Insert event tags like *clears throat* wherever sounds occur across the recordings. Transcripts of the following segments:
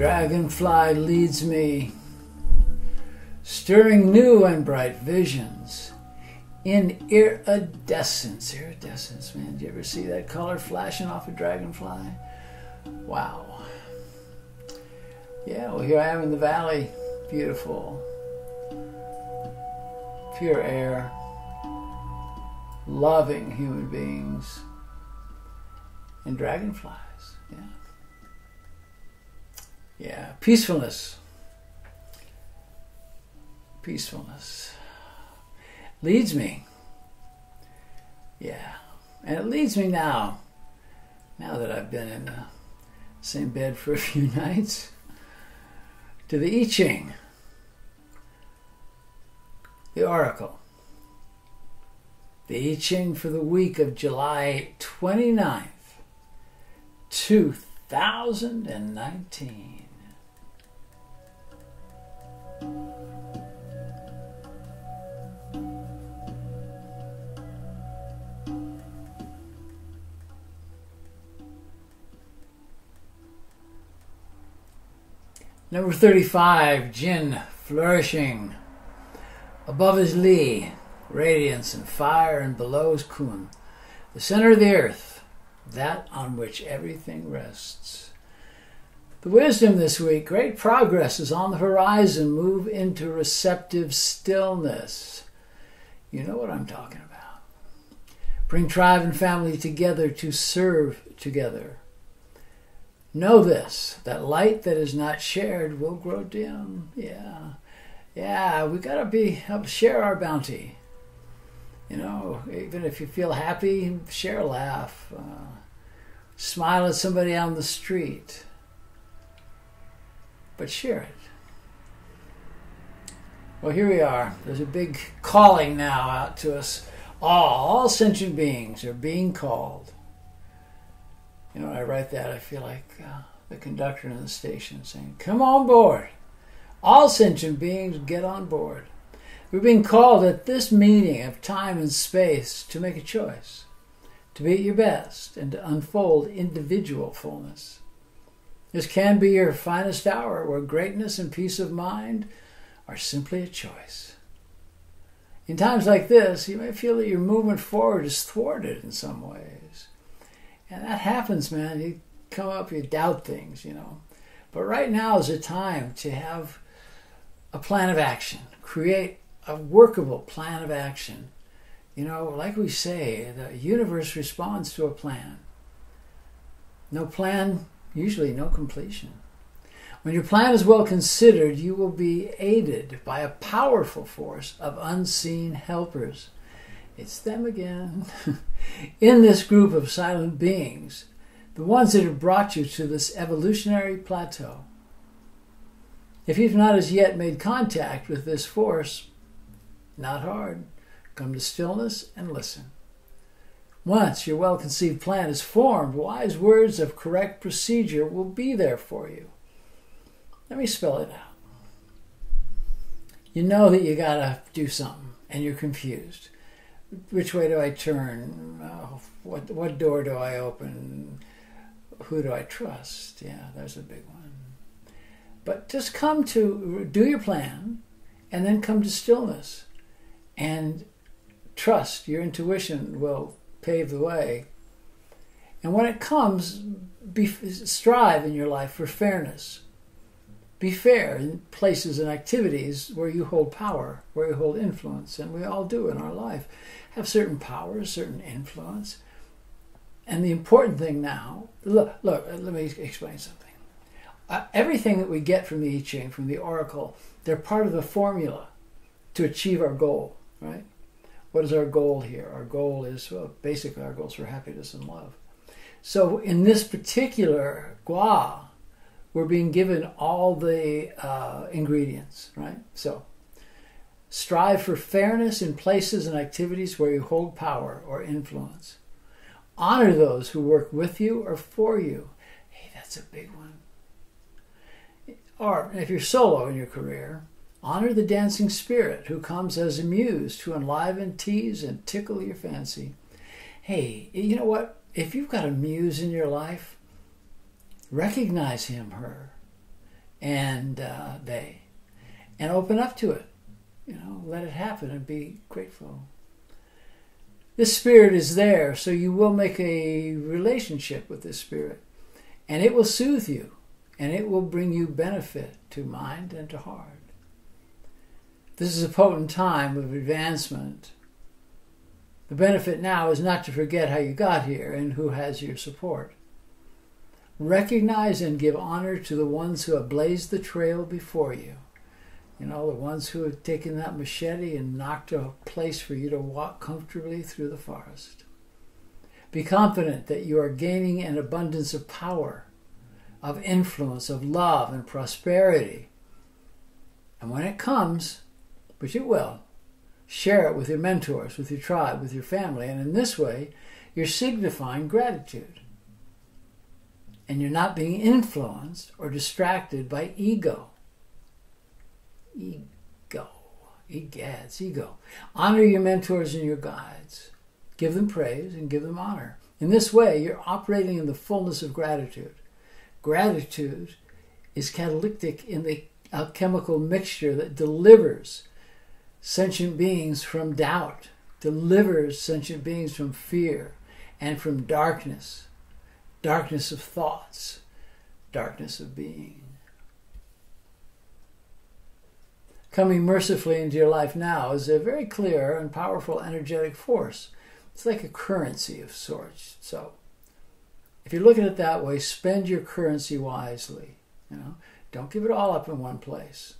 Dragonfly leads me, stirring new and bright visions in iridescence. Iridescence, man. Did you ever see that color flashing off a dragonfly? Wow. Yeah, well, here I am in the valley. Beautiful. Pure air. Loving human beings. And dragonflies. Yeah. Peacefulness. Peacefulness. Leads me. Yeah. And it leads me now. Now that I've been in the same bed for a few *laughs* nights to the I Ching, the Oracle, the I Ching for the week of July 29th, 2019. Number 35, Jin flourishing. Above is Li, radiance and fire, and below is Kun, the center of the earth, that on which everything rests. The wisdom this week great progress is on the horizon. Move into receptive stillness. You know what I'm talking about. Bring tribe and family together to serve together. Know this that light that is not shared will grow dim. Yeah. Yeah, we got to be help share our bounty. You know, even if you feel happy, share a laugh. Uh, smile at somebody on the street. But share it. Well, here we are. There's a big calling now out to us all. All sentient beings are being called you know, when I write that, I feel like uh, the conductor in the station saying, Come on board. All sentient beings get on board. We're being called at this meeting of time and space to make a choice, to be at your best, and to unfold individual fullness. This can be your finest hour where greatness and peace of mind are simply a choice. In times like this, you may feel that your movement forward is thwarted in some ways. And that happens, man. You come up, you doubt things, you know. But right now is a time to have a plan of action, create a workable plan of action. You know, like we say, the universe responds to a plan. No plan, usually no completion. When your plan is well considered, you will be aided by a powerful force of unseen helpers it's them again. *laughs* in this group of silent beings, the ones that have brought you to this evolutionary plateau. If you've not as yet made contact with this force, not hard. Come to stillness and listen. Once your well conceived plan is formed, wise words of correct procedure will be there for you. Let me spell it out. You know that you got to do something and you're confused which way do I turn? Uh, what what door do I open? Who do I trust? Yeah, there's a big one. But just come to do your plan, and then come to stillness, and trust your intuition will pave the way. And when it comes, be, strive in your life for fairness. Be fair in places and activities where you hold power, where you hold influence, and we all do in our life have certain powers, certain influence. And the important thing now, look, look let me explain something. Uh, everything that we get from the I Ching, from the Oracle, they're part of the formula to achieve our goal, right? What is our goal here? Our goal is, well, basically, our goals for happiness and love. So in this particular gua, we're being given all the uh, ingredients, right? So Strive for fairness in places and activities where you hold power or influence. Honor those who work with you or for you. Hey, that's a big one. Or if you're solo in your career, honor the dancing spirit who comes as a muse to enliven, tease, and tickle your fancy. Hey, you know what? If you've got a muse in your life, recognize him, her. and uh, they, and open up to it. You know, let it happen and be grateful. This spirit is there, so you will make a relationship with this spirit, and it will soothe you, and it will bring you benefit to mind and to heart. This is a potent time of advancement. The benefit now is not to forget how you got here and who has your support. Recognize and give honor to the ones who have blazed the trail before you. You know, the ones who have taken that machete and knocked a place for you to walk comfortably through the forest. Be confident that you are gaining an abundance of power, of influence, of love, and prosperity. And when it comes, which it will, share it with your mentors, with your tribe, with your family, and in this way, you're signifying gratitude and you're not being influenced or distracted by ego. Ego. Egads, ego. Honor your mentors and your guides. Give them praise and give them honor. In this way, you're operating in the fullness of gratitude. Gratitude is catalytic in the alchemical mixture that delivers sentient beings from doubt, delivers sentient beings from fear and from darkness darkness of thoughts, darkness of being. Coming mercifully into your life now is a very clear and powerful energetic force. It's like a currency of sorts. So, if you look at it that way, spend your currency wisely. You know, don't give it all up in one place,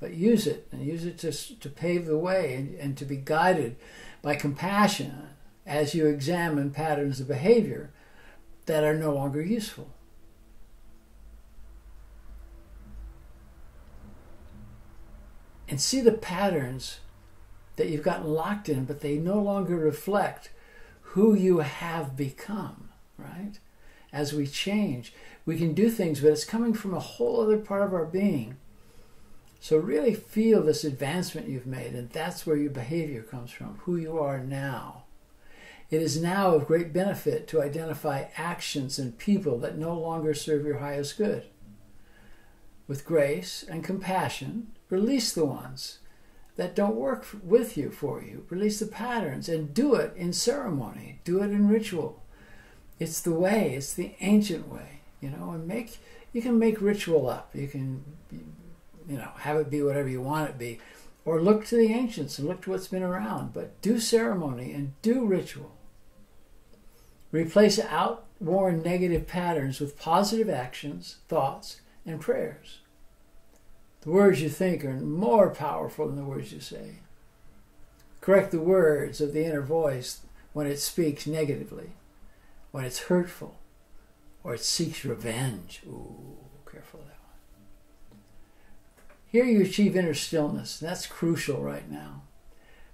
but use it and use it to, to pave the way and, and to be guided by compassion as you examine patterns of behavior that are no longer useful. And see the patterns that you've gotten locked in, but they no longer reflect who you have become, right? As we change, we can do things, but it's coming from a whole other part of our being. So really feel this advancement you've made, and that's where your behavior comes from, who you are now. It is now of great benefit to identify actions and people that no longer serve your highest good. With grace and compassion, release the ones that don't work with you for you. Release the patterns and do it in ceremony, do it in ritual. It's the way, it's the ancient way, you know, and make you can make ritual up. You can you know, have it be whatever you want it to be or look to the ancients and look to what's been around, but do ceremony and do ritual. Replace outworn negative patterns with positive actions, thoughts, and prayers. The words you think are more powerful than the words you say. Correct the words of the inner voice when it speaks negatively, when it's hurtful, or it seeks revenge. Ooh, careful of that one. Here you achieve inner stillness. That's crucial right now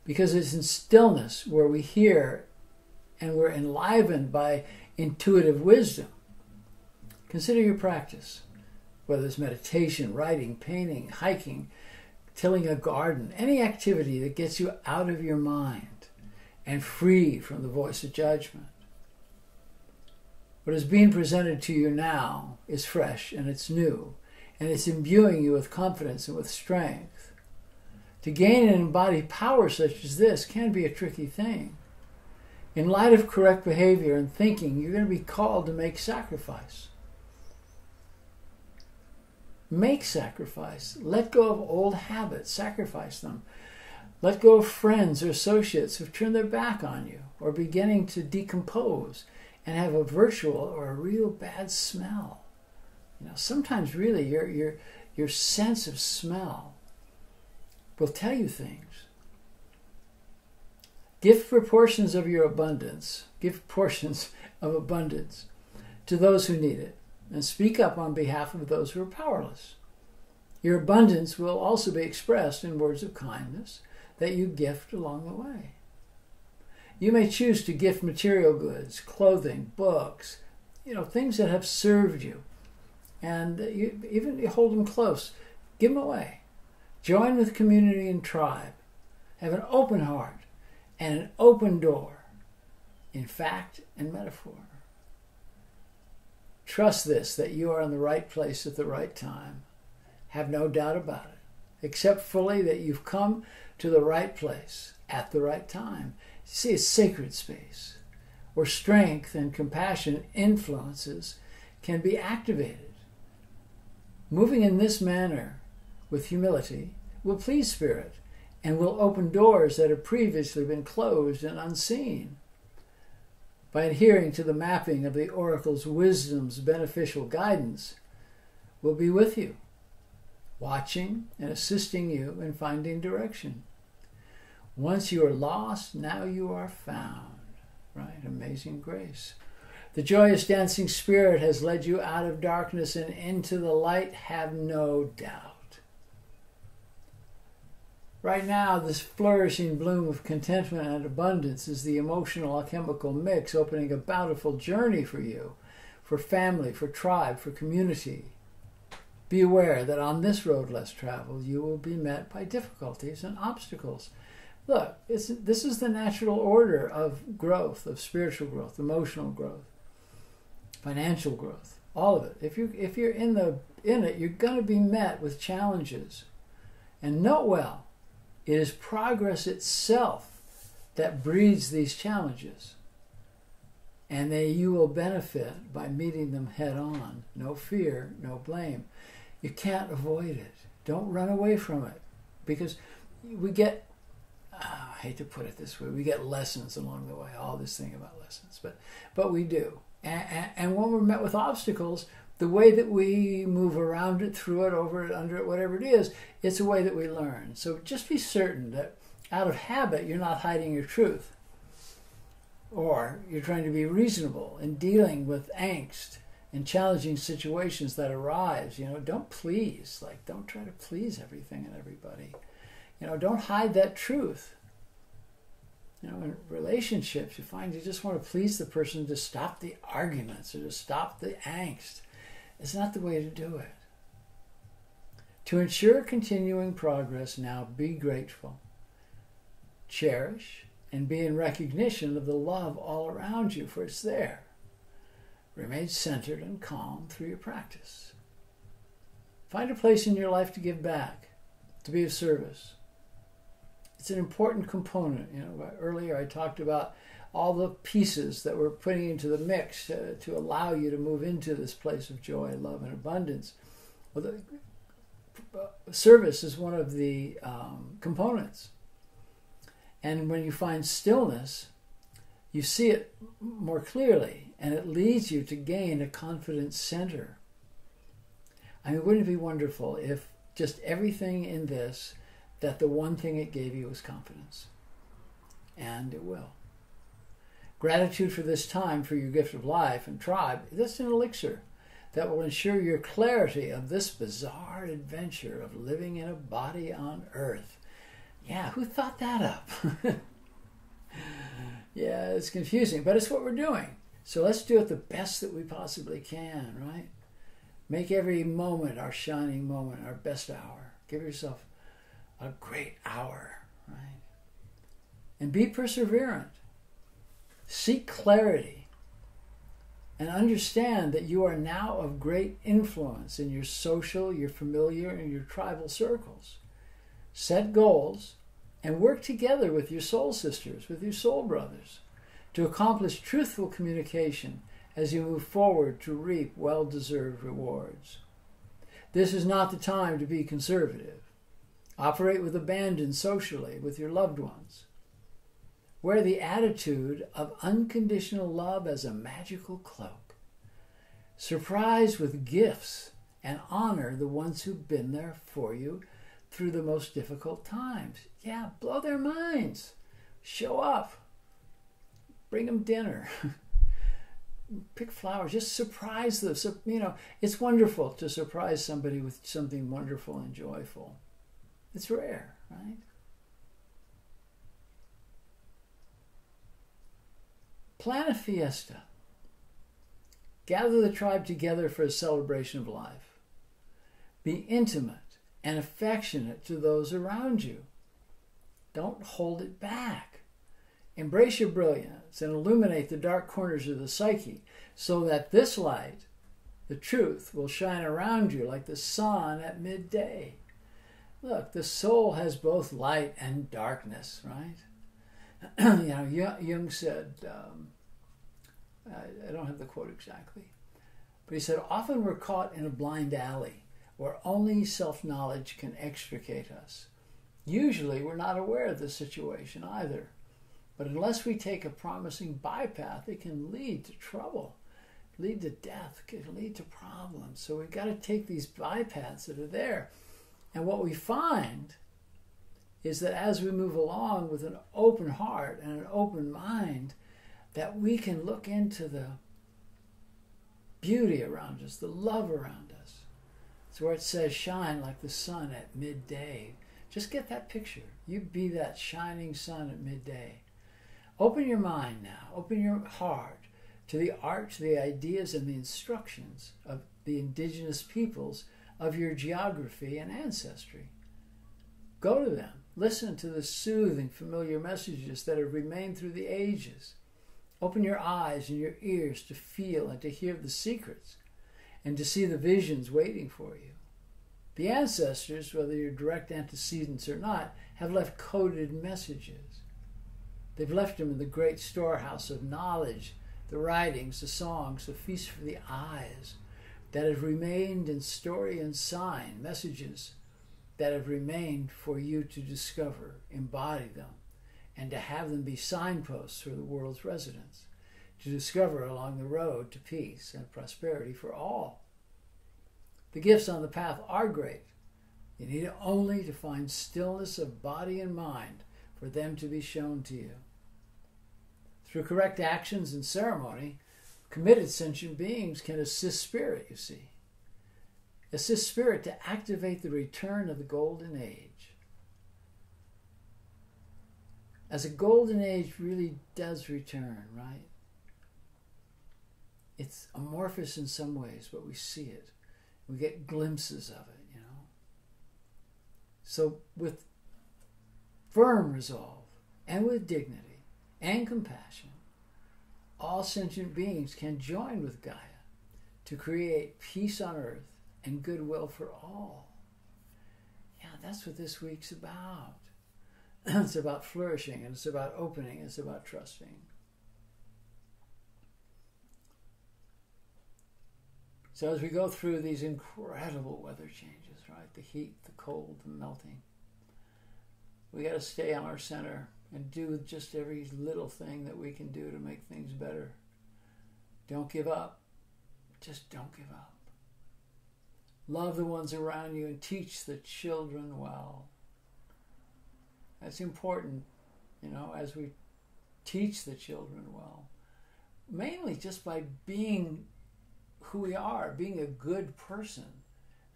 because it's in stillness where we hear and we're enlivened by intuitive wisdom. Consider your practice, whether it's meditation, writing, painting, hiking, tilling a garden, any activity that gets you out of your mind and free from the voice of judgment. What is being presented to you now is fresh and it's new, and it's imbuing you with confidence and with strength. To gain and embody power such as this can be a tricky thing. In light of correct behavior and thinking, you're going to be called to make sacrifice. Make sacrifice. Let go of old habits, sacrifice them. Let go of friends or associates who've turned their back on you or beginning to decompose and have a virtual or a real bad smell. You know, sometimes really your your your sense of smell will tell you things. Give proportions of your abundance, give portions *laughs* of abundance to those who need it, and speak up on behalf of those who are powerless. Your abundance will also be expressed in words of kindness that you gift along the way. You may choose to gift material goods, clothing, books, you know, things that have served you. And you even you hold them close. Give them away. Join with community and tribe. Have an open heart and an open door in fact and metaphor. Trust this that you are in the right place at the right time. Have no doubt about it. Accept fully that you've come to the right place at the right time. See, a sacred space where strength and compassion influences can be activated. Moving in this manner with humility will please Spirit and will open doors that have previously been closed and unseen. By adhering to the mapping of the oracle's wisdom's beneficial guidance, will be with you, watching and assisting you in finding direction. Once you are lost, now you are found. Right? Amazing grace. The joyous dancing spirit has led you out of darkness and into the light, have no doubt. Right now, this flourishing bloom of contentment and abundance is the emotional alchemical mix opening a bountiful journey for you, for family, for tribe, for community. Be aware that on this road less traveled, you will be met by difficulties and obstacles. Look, this is the natural order of growth, of spiritual growth, emotional growth, financial growth, all of it. If you if you're in the in it, you're going to be met with challenges. And note well, it is progress itself that breeds these challenges. And they, you will benefit by meeting them head on. No fear, no blame. You can't avoid it. Don't run away from it. Because we get, oh, I hate to put it this way, we get lessons along the way, all this thing about lessons, but, but we do. And, and, and when we're met with obstacles, the way that we move around it, through it, over it, under it, whatever it is, it's a way that we learn. So just be certain that out of habit, you're not hiding your truth. Or you're trying to be reasonable in dealing with angst and challenging situations that arise. You know, don't please. Like, don't try to please everything and everybody. You know, don't hide that truth. You know, in relationships, you find you just want to please the person to stop the arguments or to stop the angst. It's not the way to do it. To ensure continuing progress, now be grateful, cherish, and be in recognition of the love all around you, for it's there. Remain centered and calm through your practice. Find a place in your life to give back, to be of service. It's an important component. You know, earlier I talked about all the pieces that we're putting into the mix to, allow you to move into this place of joy, love, and abundance. Well, the, uh, service is one of the um, components. And when you find stillness, you see it more clearly, and it leads you to gain a confidence center. I mean, wouldn't it be wonderful if just everything in this, that the one thing it gave you was confidence? And it will. Gratitude for this time, for your gift of life and tribe, that's an elixir that will ensure your clarity of this bizarre adventure of living in a body on earth. Yeah, who thought that up? *laughs* yeah, it's confusing, but it's what we're doing. So let's do it the best that we possibly can, right? Make every moment our shining moment, our best hour. Give yourself a great hour, right? And be perseverant. Seek clarity and understand that you are now of great influence in your social, your familiar, and your tribal circles. Set goals and work together with your soul sisters, with your soul brothers, to accomplish truthful communication as you move forward to reap well deserved rewards. This is not the time to be conservative. Operate with abandon socially with your loved ones. Wear the attitude of unconditional love as a magical cloak. Surprise with gifts and honor the ones who've been there for you through the most difficult times. Yeah, blow their minds. Show up. Bring them dinner. *laughs* Pick flowers. Just surprise them. So, you know, it's wonderful to surprise somebody with something wonderful and joyful. It's rare, right? Plan a fiesta. Gather the tribe together for a celebration of life. Be intimate and affectionate to those around you. Don't hold it back. Embrace your brilliance and illuminate the dark corners of the psyche so that this light The truth will shine around you like the sun at midday. Look, the soul has both light and darkness, right? *clears throat* you know, Jung said, um, I don't have the quote exactly, but he said, often we're caught in a blind alley where only self knowledge can extricate us. Usually we're not aware of the situation either. But unless we take a promising bypath, it can lead to trouble, lead to death, can lead to problems. So we've got to take these bypaths that are there. And what we find is that as we move along with an open heart and an open mind, that we can look into the beauty around us, the love around us. It's where it says, shine like the sun at midday. Just get that picture. You be that shining sun at midday. Open your mind now, open your heart to the art, the ideas, and the instructions of the indigenous peoples of your geography and ancestry. Go to them. Listen to the soothing, familiar messages that have remained through the ages. Open your eyes and your ears to feel and to hear the secrets and to see the visions waiting for you. The ancestors, whether you're direct antecedents or not, have left coded messages. They've left them in the great storehouse of knowledge, the writings, the songs, the feast for the eyes that have remained in story and sign, messages that have remained for you to discover, embody them, and to have them be signposts for the world's residents, to discover along the road to peace and prosperity for all. The gifts on the path are great. You need only to find stillness of body and mind for them to be shown to you. Through correct actions and ceremony, committed sentient beings can assist spirit, you see. Assist spirit to activate the return of the golden age. As a golden age really does return, right? It's amorphous in some ways, but we see it. We get glimpses of it, you know. So, with firm resolve and with dignity and compassion, all sentient beings can join with Gaia to create peace on earth and goodwill for all. Yeah, that's what this week's about. *clears throat* it's about flourishing and it's about opening, it's about trusting. So as we go through these incredible weather changes, right? The heat, the cold, the melting. We got to stay on our center and do just every little thing that we can do to make things better. Don't give up. Just don't give up. Love the ones around you and teach the children well. That's important, you know, as we teach the children well. Mainly just by being who we are, being a good person.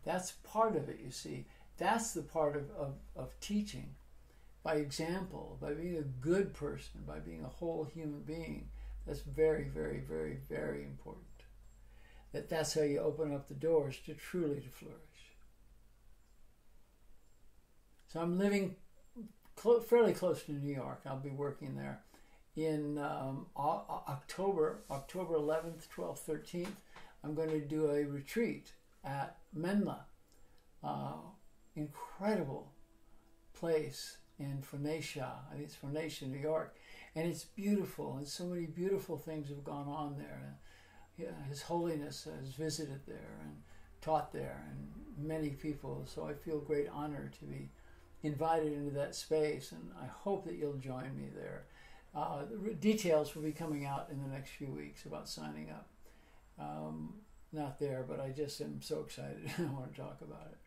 That's part of it, you see. That's the part of, of, of teaching. By example, by being a good person, by being a whole human being. That's very, very, very, very important. That that's how you open up the doors to truly to flourish. So I'm living clo- fairly close to New York. I'll be working there in um, October, October 11th, 12th, 13th. I'm going to do a retreat at Menla, uh, incredible place in Phoenicia. I think it's Phoenicia, New York, and it's beautiful. And so many beautiful things have gone on there. His Holiness has visited there and taught there, and many people. So I feel great honor to be invited into that space, and I hope that you'll join me there. Uh, the details will be coming out in the next few weeks about signing up um, not there, but I just am so excited. *laughs* I want to talk about it.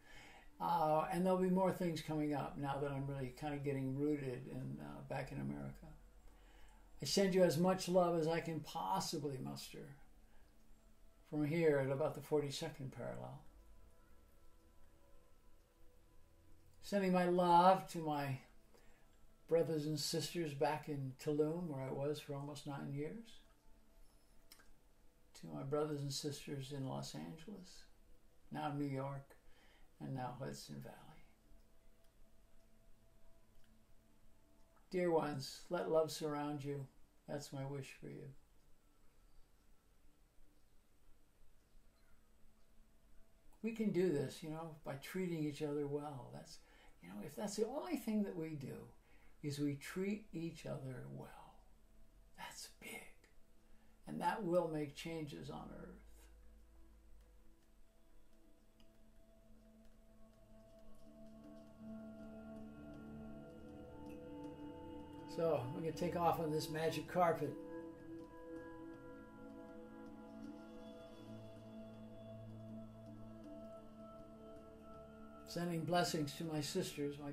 Uh, and there'll be more things coming up now that I'm really kind of getting rooted in uh, back in America. I send you as much love as I can possibly muster from here at about the 42nd parallel. Sending my love to my brothers and sisters back in Tulum, where I was for almost nine years to my brothers and sisters in Los Angeles, now New York, and now Hudson Valley. Dear ones, let love surround you. That's my wish for you. We can do this, you know, by treating each other well. That's, you know, if that's the only thing that we do, is we treat each other well. That's big. And that will make changes on earth. So, I'm going to take off on this magic carpet. Sending blessings to my sisters, my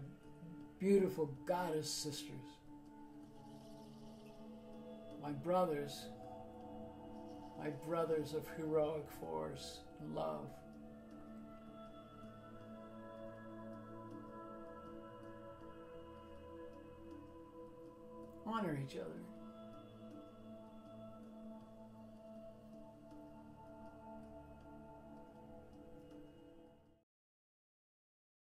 beautiful goddess sisters, my brothers, my brothers of heroic force and love. Honor each other.